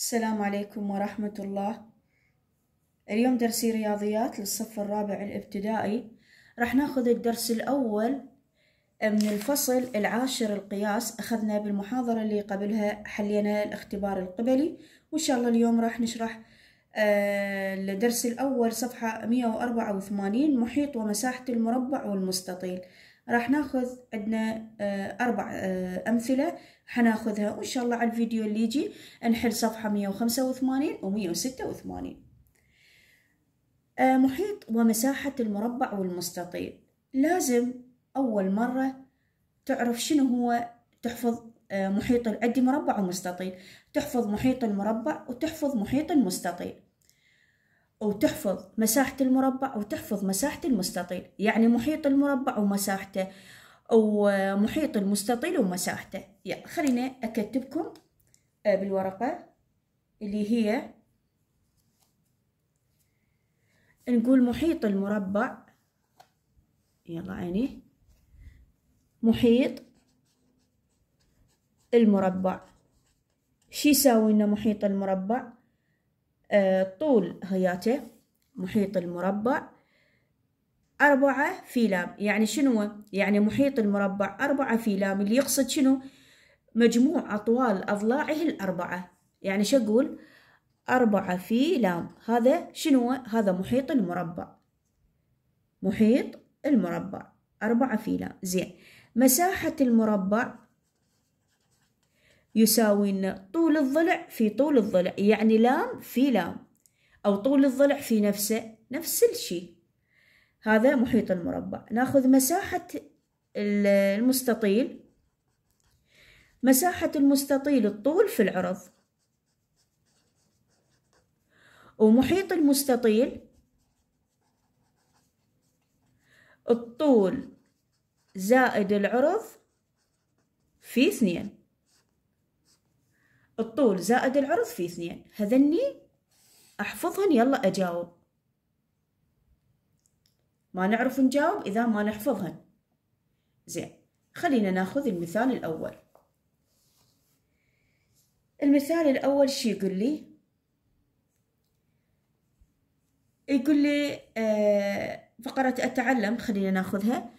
السلام عليكم ورحمة الله. اليوم درسي رياضيات للصف الرابع الابتدائي. راح ناخذ الدرس الأول من الفصل العاشر القياس. أخذنا بالمحاضرة اللي قبلها حلينا الاختبار القبلي. وإن شاء الله اليوم راح نشرح آه، الدرس الأول صفحة 184 محيط ومساحة المربع والمستطيل. راح ناخذ عندنا آه، أربع آه، أمثلة حناخذها. وإن شاء الله على الفيديو اللي يجي نحل صفحة 185 و 186 محيط ومساحة المربع والمستطيل. لازم أول مرة تعرف شنو هو تحفظ محيط عندي مربع ومستطيل. تحفظ محيط المربع وتحفظ محيط المستطيل. وتحفظ مساحة المربع وتحفظ مساحة المستطيل يعني محيط المربع ومساحته ومحيط المستطيل ومساحته يعني خلينا أكتبكم بالورقة اللي هي نقول محيط المربع. يلا عيني. محيط المربع. شي يساوي لنا محيط المربع؟ آه طول هياته محيط المربع. أربعة في لام. يعني شنو؟ يعني محيط المربع أربعة في لام. اللي يقصد شنو؟ مجموع أطوال أضلاعه الأربعة. يعني شو أقول؟ أربعة في لام. هذا شنو؟ هذا محيط المربع. محيط المربع. أربعة في لام. زين. مساحة المربع يساوي لنا طول الضلع في طول الضلع يعني لام في لام أو طول الضلع في نفسه نفس الشيء هذا محيط المربع. ناخذ مساحة المستطيل. مساحة المستطيل الطول في العرض. ومحيط المستطيل الطول زائد العرض في اثنين. الطول زائد العرض في اثنين. هذني أحفظهن يلا أجاوب. ما نعرف نجاوب إذا ما نحفظهن. زين خلينا ناخذ المثال الأول. المثال الأول شي يقول لي؟ يقول لي آه فقرة أتعلم خلينا ناخذها.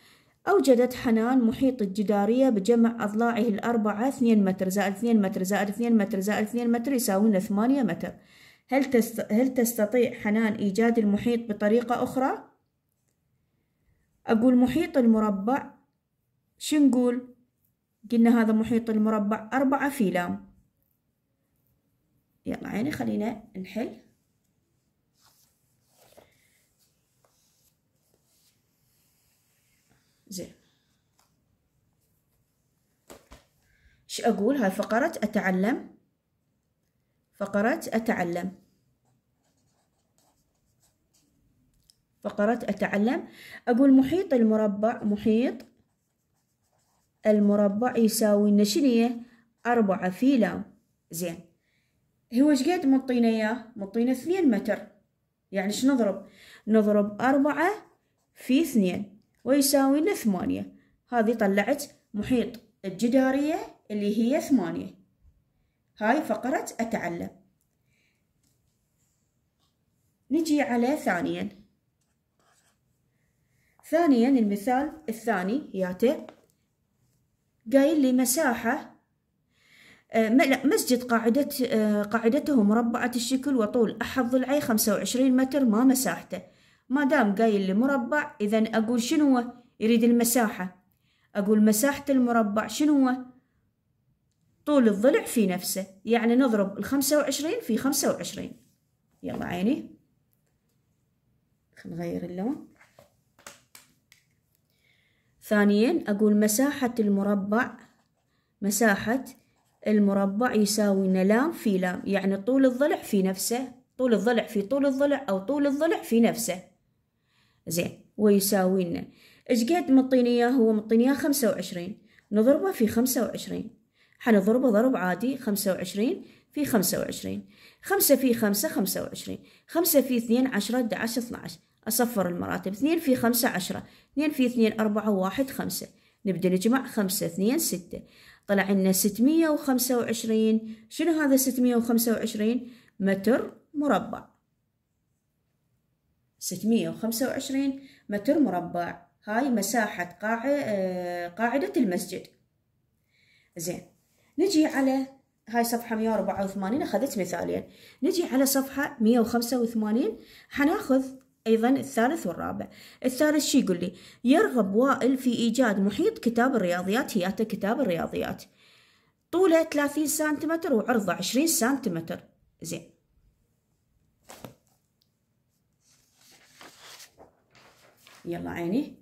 أوجدت حنان محيط الجدارية بجمع أضلاعه الأربعة اثنين متر زائد اثنين متر زائد اثنين متر زائد اثنين متر يساوون ثمانية متر هل, تست... هل تستطيع حنان إيجاد المحيط بطريقة أخرى؟ أقول محيط المربع شو نقول؟ قلنا هذا محيط المربع أربعة في لام يلا عيني خلينا نحل زين. إيش أقول؟ هاي فقرة أتعلم. فقرة أتعلم. فقرة أتعلم. أقول محيط المربع محيط المربع يساوي لنا شنو أربعة في لام. زين. هو إيش قد مطينا إياه؟ مطينا اثنين متر. يعني إيش نضرب؟ نضرب أربعة في اثنين. ويساوي لنا ثمانية. هذه طلعت محيط الجدارية اللي هي ثمانية. هاي فقرة أتعلم. نجي على ثانيا. ثانيا المثال الثاني ياته. قايل لي مساحة آه لا مسجد قاعدة آه قاعدته مربعة الشكل وطول أحد ضلعي خمسة وعشرين متر ما مساحته. ما دام قايل لي مربع إذا أقول شنو؟ يريد المساحة. أقول مساحة المربع شنو؟ طول الضلع في نفسه يعني نضرب الخمسة وعشرين في خمسة وعشرين. يلا عيني. خلينا نغير اللون. ثانيا أقول مساحة المربع. مساحة المربع يساوي لام في لام يعني طول الضلع في نفسه. طول الضلع في طول الضلع أو طول الضلع في نفسه. زين ويساوي لنا إيش قد مطيني اياه هو مطيني اياه خمسة وعشرين. نضربه في خمسة وعشرين. حنضربه ضرب عادي خمسة وعشرين في خمسة وعشرين. خمسة في خمسة خمسة وعشرين. خمسة في اثنين عشرة أحد عشر اثنا عشر أصفر المراتب. اثنين في خمسة عشرة. اثنين في اثنين أربعة واحد خمسة. نبدأ نجمع خمسة اثنين ستة. طلع لنا ستمية وخمسة وعشرين. شنو هذا ستمية وخمسة وعشرين؟ متر مربع. ستمية وخمسة وعشرين متر مربع. هاي مساحة قاعدة المسجد. زين نجي على هاي صفحة 184 أخذت مثالين. نجي على صفحة 185 حناخذ أيضا الثالث والرابع. الثالث شي يقول لي؟ يرغب وائل في إيجاد محيط كتاب الرياضيات هياته كتاب الرياضيات. طوله 30 سنتيمتر وعرضه 20 سنتيمتر. زين. يلا عيني.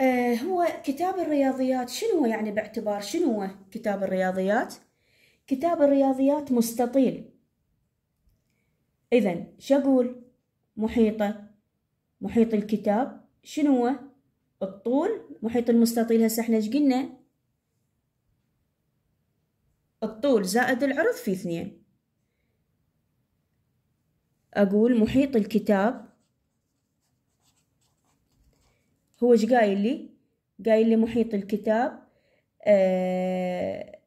آه هو كتاب الرياضيات شنو يعني باعتبار شنو كتاب الرياضيات؟ كتاب الرياضيات مستطيل. إذا شقول محيطه محيط الكتاب. شنو الطول. محيط المستطيل. هسه إحنا إيش قلنا؟ الطول زائد العرض في اثنين. أقول محيط الكتاب. هو إيش قايل لي؟ قايل لي محيط الكتاب. آه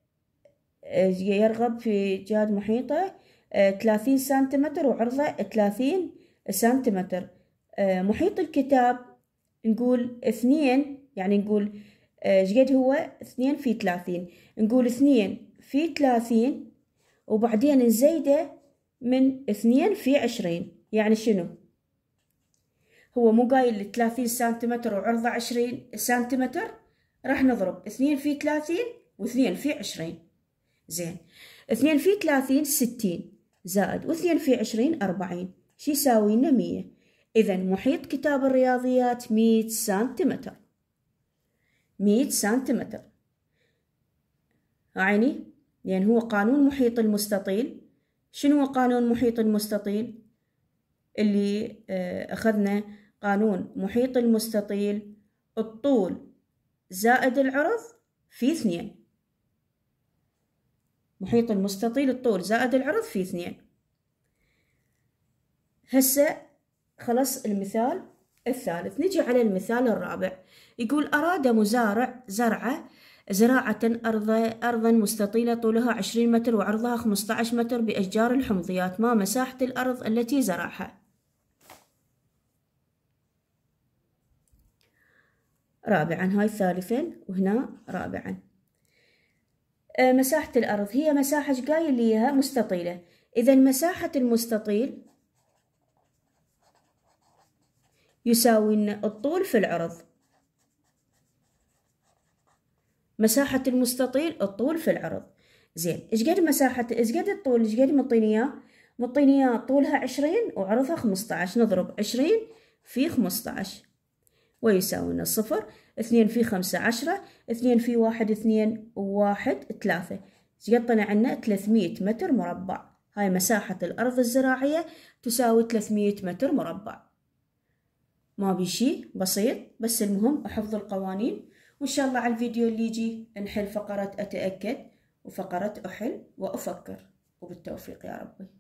يرغب في جهاد محيطه. ثلاثين آه سنتيمتر وعرضه ثلاثين سنتيمتر. آه محيط الكتاب نقول اثنين يعني نقول إيش قد هو؟ اثنين في ثلاثين. نقول اثنين في ثلاثين وبعدين نزيده من اثنين في عشرين. يعني شنو؟ هو مو قايل ثلاثين سنتيمتر وعرضه عشرين سنتيمتر؟ راح نضرب اثنين في ثلاثين واثنين في عشرين. زين. اثنين في ثلاثين ستين زائد واثنين في عشرين أربعين. شي يساوي لنا مية؟ إذا محيط كتاب الرياضيات مية سنتيمتر. مية سنتيمتر. عيني يعني هو قانون محيط المستطيل. شنو هو قانون محيط المستطيل؟ اللي أخذنا قانون محيط المستطيل الطول زائد العرض في اثنين. محيط المستطيل الطول زائد العرض في اثنين. هسه خلص المثال الثالث. نجي على المثال الرابع. يقول أراد مزارع زرعة زراعة أرض أرضا مستطيلة طولها عشرين متر وعرضها خمسة عشر متر بأشجار الحمضيات ما مساحة الأرض التي زرعها. رابعا هاي ثالثا وهنا رابعا. مساحة الأرض هي مساحة قايل لي إياها؟ مستطيلة. إذا مساحة المستطيل يساوي الطول في العرض. مساحة المستطيل الطول في العرض. زين إيش قد مساحة إيش قد الطول؟ إيش قد مطيني اياه مطيني اياه طولها عشرين وعرضها خمسة عشر نضرب عشرين في خمسة عشر ويساوي لنا صفر. اثنين في خمسة عشرة. اثنين في واحد اثنين وواحد ثلاثة. طلع عنا؟ ثلاثمية متر مربع. هاي مساحة الأرض الزراعية تساوي ثلاثمية متر مربع. ما بشي بسيط. بس المهم أحفظ القوانين. وإن شاء الله على الفيديو اللي يجي نحل فقرة أتأكد وفقرة أحل وأفكر. وبالتوفيق يا ربي.